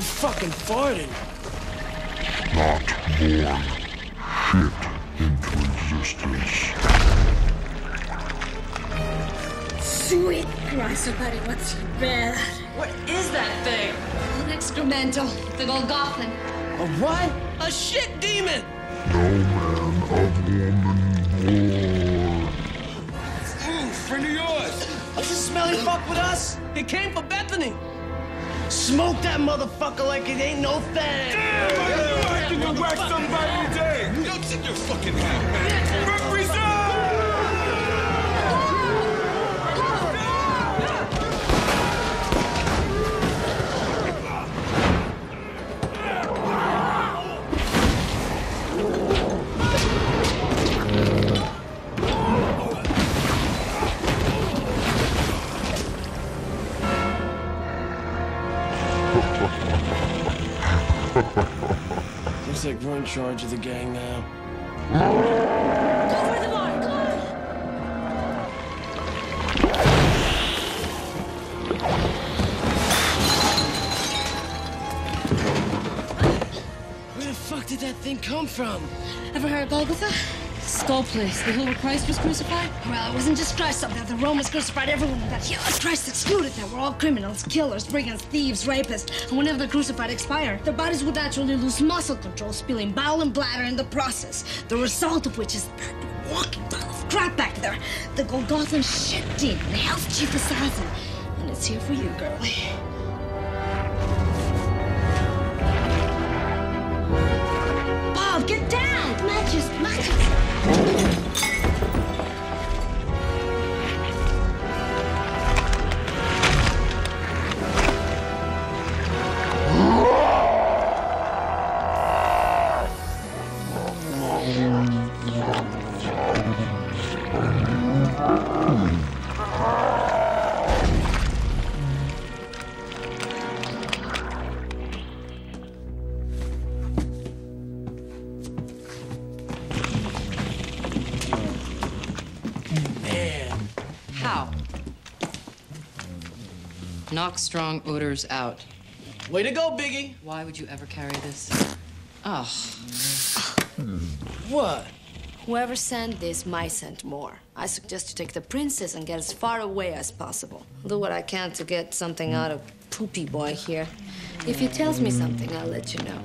fucking farted? Not born. Shit into existence. Sweet Christ, buddy, what's your bad? What is that thing? An excremental, the Golgothan. A what? A shit demon! No man of woman born. Ooh, friend of yours. Does this smelly fuck with us? It came from Bethany. Smoke that motherfucker like it ain't no thing. Looks like we're in charge of the gang now. Go for the bar, come! Where the fuck did that thing come from? Ever heard of Golgotha? Skull place, the hill where Christ was crucified? Well, it wasn't just Christ up there. The Romans crucified everyone on that hill. Christ excluded them. We're all criminals, killers, brigands, thieves, rapists. And whenever the crucified expired, their bodies would naturally lose muscle control, spilling bowel and bladder in the process. The result of which is that walking pile of crap back there. The Golgothan shit demon, the hell's chief assassin. And it's here for you, girlie. Mach das! Knock strong odors out. Way to go, Biggie. Why would you ever carry this? Oh, What? Whoever sent this might send more. I suggest you take the princess and get as far away as possible. I'll do what I can to get something out of Poopy Boy here. If he tells me something, I'll let you know.